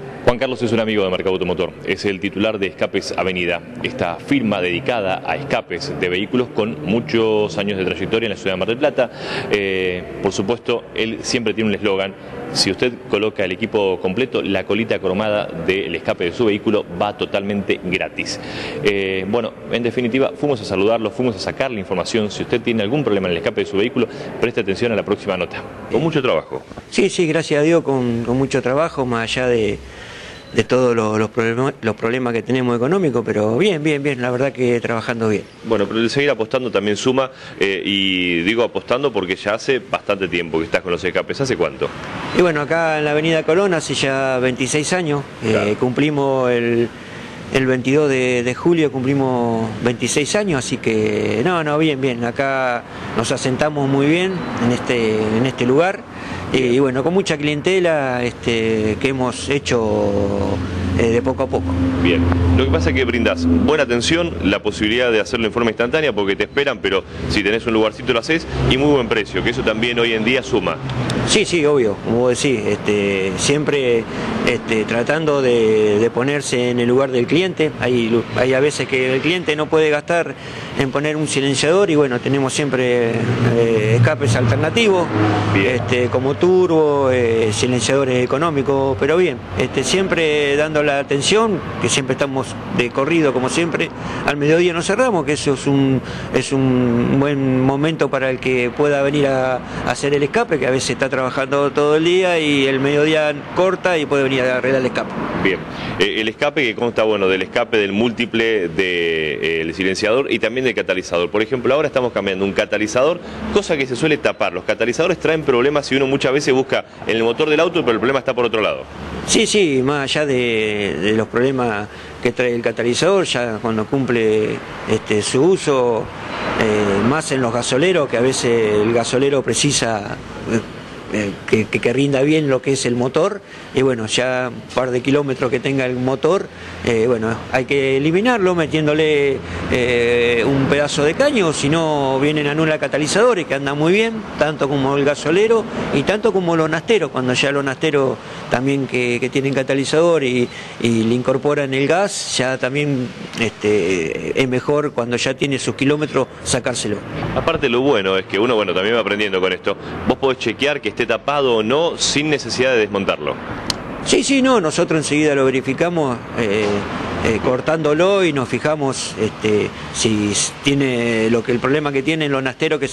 Yeah. Juan Carlos es un amigo de Mercado Automotor, es el titular de Escapes Avenida, esta firma dedicada a escapes de vehículos con muchos años de trayectoria en la ciudad de Mar del Plata. Eh, por supuesto, él siempre tiene un eslogan, si usted coloca el equipo completo, la colita cromada del escape de su vehículo va totalmente gratis. Eh, bueno, en definitiva, fuimos a saludarlo, fuimos a sacar la información. Si usted tiene algún problema en el escape de su vehículo, preste atención a la próxima nota. Con mucho trabajo. Sí, sí, gracias a Dios, con, con mucho trabajo, más allá de de todos los, los, problemas, los problemas que tenemos económicos, pero bien, bien, bien, la verdad que trabajando bien. Bueno, pero el seguir apostando también suma, eh, y digo apostando porque ya hace bastante tiempo que estás con los escapes, ¿hace cuánto? Y bueno, acá en la Avenida Colón hace ya 26 años, eh, cumplimos el, el 22 de, de, julio, cumplimos 26 años, así que no, no, bien, bien, acá nos asentamos muy bien en este, en este lugar y bueno, con mucha clientela este, que hemos hecho eh, de poco a poco. Bien, lo que pasa es que brindas buena atención, la posibilidad de hacerlo en forma instantánea porque te esperan, pero si tenés un lugarcito lo haces y muy buen precio, que eso también hoy en día suma. Sí, sí, obvio, como vos decís, este, siempre este, tratando de, de, ponerse en el lugar del cliente. Hay, hay a veces que el cliente no puede gastar en poner un silenciador y bueno, tenemos siempre eh, escapes alternativos, este, como turbo, eh, silenciadores económicos, pero bien, este, siempre dando la atención, que siempre estamos de corrido como siempre, al mediodía nos cerramos, que eso es un, es un buen momento para el que pueda venir a, hacer el escape, que a veces está trabajando todo el día y el mediodía corta y puede venir a arreglar el escape. Bien, eh, el escape que consta, bueno, del escape del múltiple del de, eh, silenciador y también del catalizador. Por ejemplo, ahora estamos cambiando un catalizador, cosa que se suele tapar. Los catalizadores traen problemas si uno muchas veces busca en el motor del auto, pero el problema está por otro lado. Sí, sí, más allá de, los problemas que trae el catalizador, ya cuando cumple este, su uso, eh, más en los gasoleros, que a veces el gasolero precisa eh, que, que, rinda bien lo que es el motor y bueno, ya un par de kilómetros que tenga el motor, eh, bueno, hay que eliminarlo metiéndole eh, un pedazo de caño, si no vienen anula catalizadores que andan muy bien, tanto como el gasolero y tanto como los nasteros, cuando ya los nasteros también que, que tienen catalizador y, y, le incorporan el gas, ya también este, es mejor cuando ya tiene sus kilómetros sacárselo. Aparte lo bueno es que uno, bueno, también va aprendiendo con esto, vos podés chequear que tapado o no sin necesidad de desmontarlo. Sí, sí, no, nosotros enseguida lo verificamos eh, eh, cortándolo y nos fijamos este, si tiene lo que el problema que tienen los nasteros que